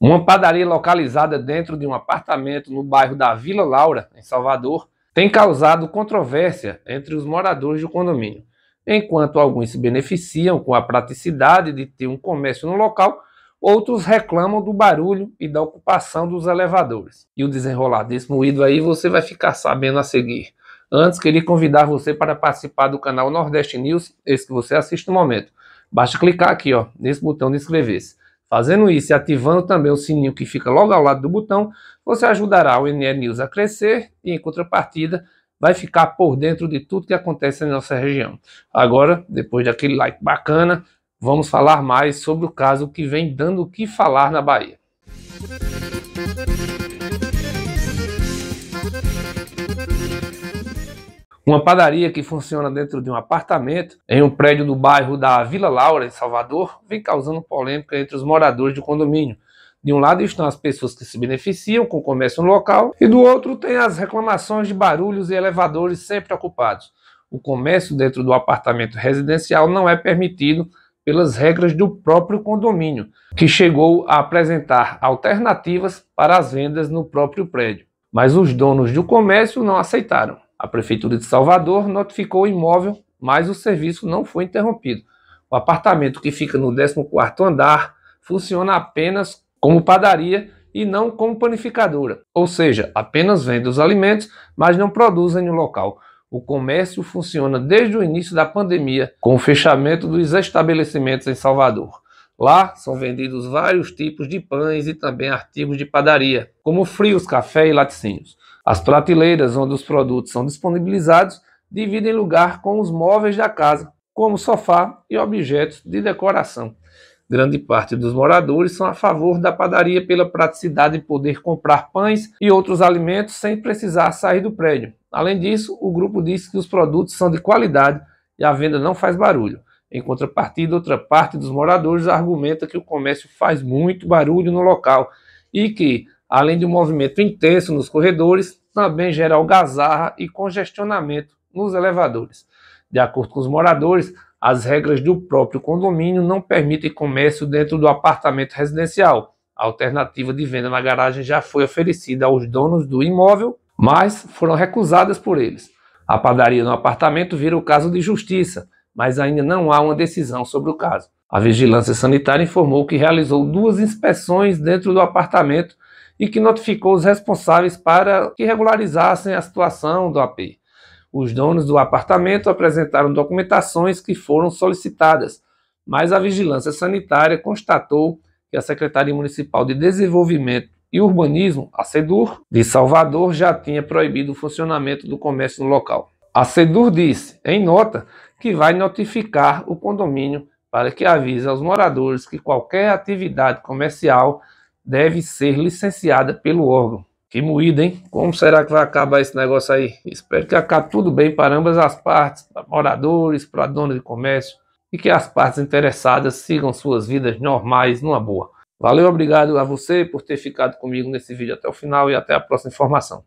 Uma padaria localizada dentro de um apartamento no bairro da Vila Laura, em Salvador, tem causado controvérsia entre os moradores do condomínio. Enquanto alguns se beneficiam com a praticidade de ter um comércio no local, outros reclamam do barulho e da ocupação dos elevadores. E o desenrolar desse moído aí você vai ficar sabendo a seguir. Antes, queria convidar você para participar do canal Nordeste News, esse que você assiste no momento. Basta clicar aqui, ó, nesse botão de inscrever-se. Fazendo isso e ativando também o sininho que fica logo ao lado do botão, você ajudará o NE News a crescer e, em contrapartida, vai ficar por dentro de tudo que acontece na nossa região. Agora, depois daquele like bacana, vamos falar mais sobre o caso que vem dando o que falar na Bahia. Uma padaria que funciona dentro de um apartamento em um prédio do bairro da Vila Laura, em Salvador, vem causando polêmica entre os moradores do condomínio. De um lado estão as pessoas que se beneficiam com o comércio no local, e do outro tem as reclamações de barulhos e elevadores sempre ocupados. O comércio dentro do apartamento residencial não é permitido pelas regras do próprio condomínio, que chegou a apresentar alternativas para as vendas no próprio prédio. Mas os donos do comércio não aceitaram. A Prefeitura de Salvador notificou o imóvel, mas o serviço não foi interrompido. O apartamento que fica no 14º andar funciona apenas como padaria e não como panificadora, ou seja, apenas vende os alimentos, mas não produzem no local. O comércio funciona desde o início da pandemia, com o fechamento dos estabelecimentos em Salvador. Lá são vendidos vários tipos de pães e também artigos de padaria, como frios, café e laticínios. As prateleiras onde os produtos são disponibilizados dividem lugar com os móveis da casa, como sofá e objetos de decoração. Grande parte dos moradores são a favor da padaria pela praticidade de poder comprar pães e outros alimentos sem precisar sair do prédio. Além disso, o grupo diz que os produtos são de qualidade e a venda não faz barulho. Em contrapartida, outra parte dos moradores argumenta que o comércio faz muito barulho no local e que, além de um movimento intenso nos corredores, também gera algazarra e congestionamento nos elevadores. De acordo com os moradores, as regras do próprio condomínio não permitem comércio dentro do apartamento residencial. A alternativa de venda na garagem já foi oferecida aos donos do imóvel, mas foram recusadas por eles. A padaria no apartamento vira o caso de justiça, mas ainda não há uma decisão sobre o caso. A Vigilância Sanitária informou que realizou duas inspeções dentro do apartamento e que notificou os responsáveis para que regularizassem a situação do AP. Os donos do apartamento apresentaram documentações que foram solicitadas, mas a Vigilância Sanitária constatou que a Secretaria Municipal de Desenvolvimento e Urbanismo, a SEDUR, de Salvador, já tinha proibido o funcionamento do comércio no local. A SEDUR disse, em nota, que vai notificar o condomínio para que avise aos moradores que qualquer atividade comercial deve ser licenciada pelo órgão. Que moída, hein? Como será que vai acabar esse negócio aí? Espero que acabe tudo bem para ambas as partes, para moradores, para donos de comércio, e que as partes interessadas sigam suas vidas normais numa boa. Valeu, obrigado a você por ter ficado comigo nesse vídeo até o final e até a próxima informação.